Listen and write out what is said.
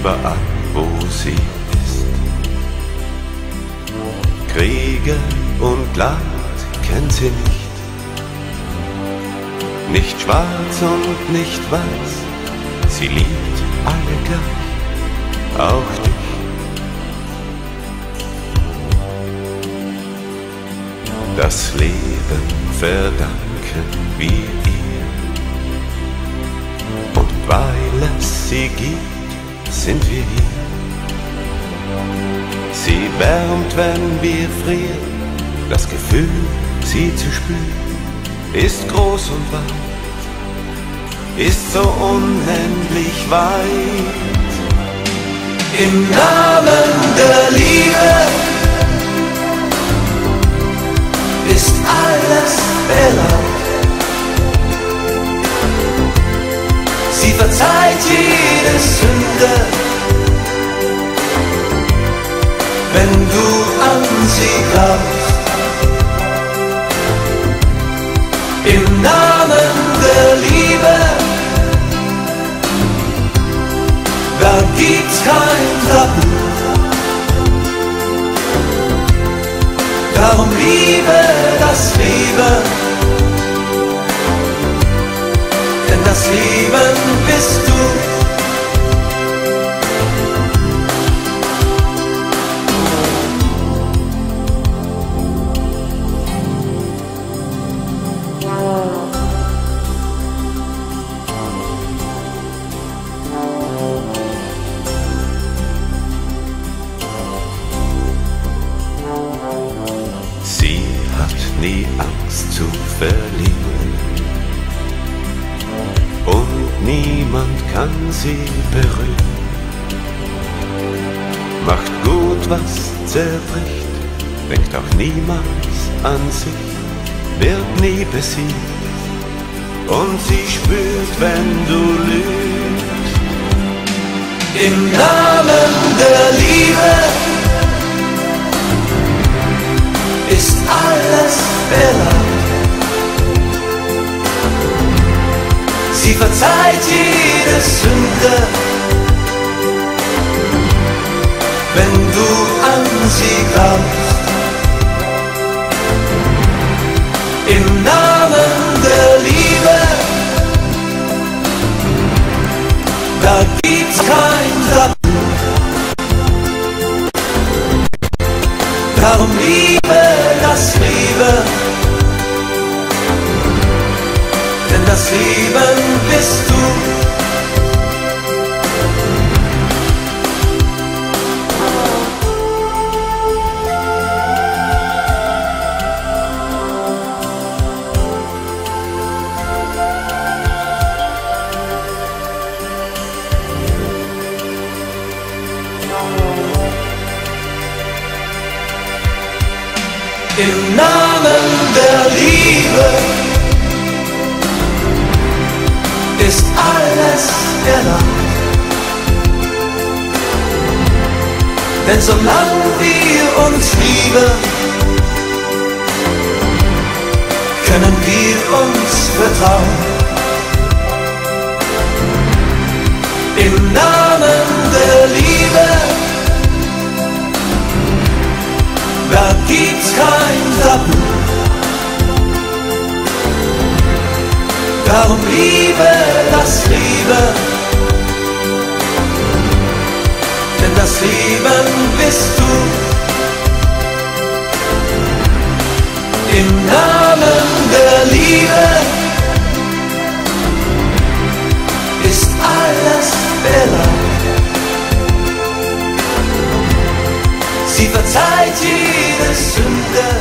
überall, wo sie ist. Kriege und Leid kennt sie nicht, nicht schwarz und nicht weiß, sie liebt alle gleich, auch dich. Das Leben verdanken wir ihr. Und weil es sie gibt, sind wir hier. Sie wärmt, wenn wir frieren, das Gefühl, sie zu spüren, ist groß und weit, ist so unendlich weit. Im Namen der Liebe ist alles erlaubt. Wenn du an sie glaubst. Im Namen der Liebe, da gibt's kein Tabu. Darum liebe das Leben, denn das Leben bist du. Nie Angst zu verlieren und niemand kann sie berühren. Macht gut, was zerbricht, denkt auch niemals an sich, wird nie besiegt und sie spürt, wenn du lügst. Im Namen der Liebe verzeiht jede Sünde, wenn du an sie glaubst. Im Namen der Liebe, da gibt's kein Tabu. Darum liebe das Leben, denn das Leben bist du. Im Namen der Liebe erlaubt. Denn solange wir uns lieben, können wir uns vertrauen. Im Namen der Liebe da gibt's kein Tabu. Darum liebe das Leben, das Leben bist du. Im Namen der Liebe ist alles erlaubt. Sie verzeiht jede Sünde,